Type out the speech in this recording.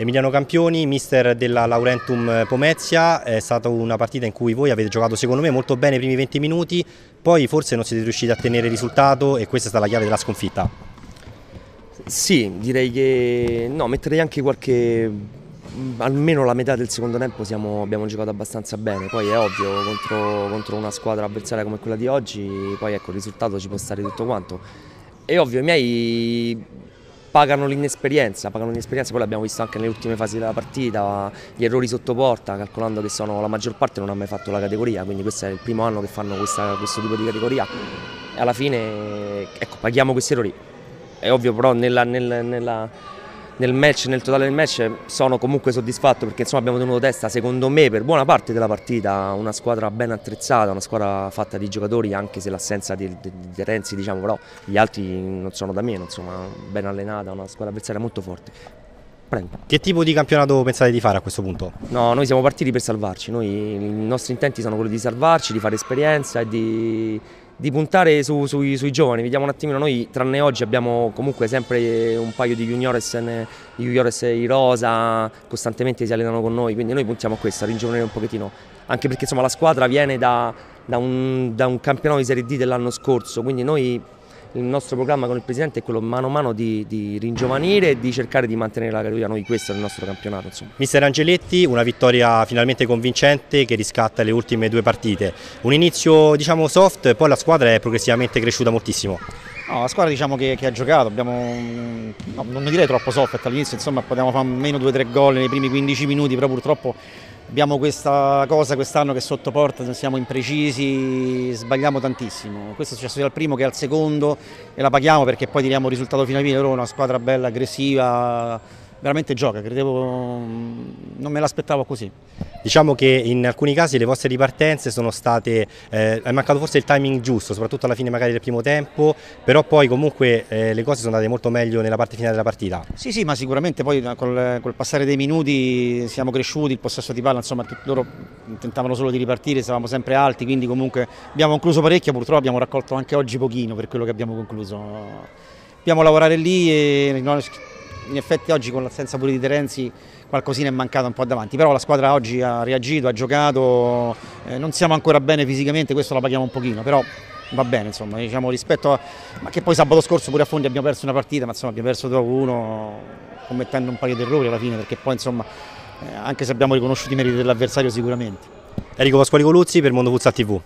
Emiliano Campioni, mister della Laurentum Pomezia, è stata una partita in cui voi avete giocato secondo me molto bene i primi 20 minuti, poi forse non siete riusciti a tenere il risultato e questa è stata la chiave della sconfitta. Sì, direi che no, metterei anche qualche almeno la metà del secondo tempo siamo, abbiamo giocato abbastanza bene, poi è ovvio contro, contro, una squadra avversaria come quella di oggi, poi ecco il risultato ci può stare tutto quanto. È ovvio, i miei pagano l'inesperienza, pagano l'inesperienza, poi l'abbiamo visto anche nelle ultime fasi della partita, gli errori sotto porta, calcolando che sono, la maggior parte non ha mai fatto la categoria, quindi questo è il primo anno che fanno questa, questo tipo di categoria e alla fine ecco, paghiamo questi errori. È ovvio però nella, nella, nella nel match, nel totale del match sono comunque soddisfatto perché insomma abbiamo tenuto testa secondo me per buona parte della partita una squadra ben attrezzata, una squadra fatta di giocatori anche se l'assenza di, di, di Renzi diciamo però gli altri non sono da meno, insomma ben allenata, una squadra avversaria molto forte. Prego. Che tipo di campionato pensate di fare a questo punto? No, noi siamo partiti per salvarci, noi, i nostri intenti sono quelli di salvarci, di fare esperienza e di, di puntare su, su, sui giovani, vediamo un attimino, noi tranne oggi abbiamo comunque sempre un paio di juniores, di juniores i rosa, costantemente si allenano con noi, quindi noi puntiamo a questo, a ringiovanire un pochettino, anche perché insomma la squadra viene da, da, un, da un campionato di Serie D dell'anno scorso, quindi noi il nostro programma con il Presidente è quello mano a mano di, di ringiovanire e di cercare di mantenere la categoria, noi questo è il nostro campionato. Insomma. Mister Angeletti, una vittoria finalmente convincente che riscatta le ultime due partite, un inizio diciamo soft, poi la squadra è progressivamente cresciuta moltissimo. No, la squadra diciamo che, che ha giocato, abbiamo, no, non direi troppo soft all'inizio, insomma potevamo fare meno 2-3 gol nei primi 15 minuti, però purtroppo abbiamo questa cosa quest'anno che sotto porta siamo imprecisi, sbagliamo tantissimo. Questo è successo sia al primo che al secondo e la paghiamo perché poi tiriamo il risultato finale, loro una squadra bella, aggressiva, veramente gioca, credevo, non me l'aspettavo così. Diciamo che in alcuni casi le vostre ripartenze sono state, eh, è mancato forse il timing giusto, soprattutto alla fine magari del primo tempo, però poi comunque eh, le cose sono andate molto meglio nella parte finale della partita. Sì, sì, ma sicuramente poi col, col passare dei minuti siamo cresciuti, il possesso di palla, insomma loro tentavano solo di ripartire, stavamo sempre alti, quindi comunque abbiamo concluso parecchio, purtroppo abbiamo raccolto anche oggi pochino per quello che abbiamo concluso. Dobbiamo lavorare lì e in effetti oggi con l'assenza pure di Terenzi qualcosina è mancato un po' davanti, però la squadra oggi ha reagito, ha giocato, eh, non siamo ancora bene fisicamente, questo la paghiamo un pochino, però va bene insomma, diciamo rispetto a... ma che poi sabato scorso pure a Fondi abbiamo perso una partita, ma insomma abbiamo perso 2-1 commettendo un paio di errori alla fine, perché poi insomma eh, anche se abbiamo riconosciuto i meriti dell'avversario sicuramente. Enrico Pasquali Coluzzi per Mondo Futsal TV.